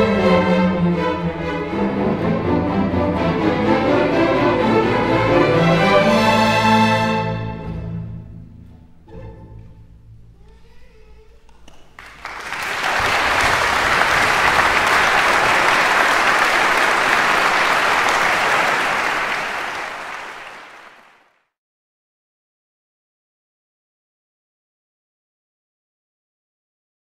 Música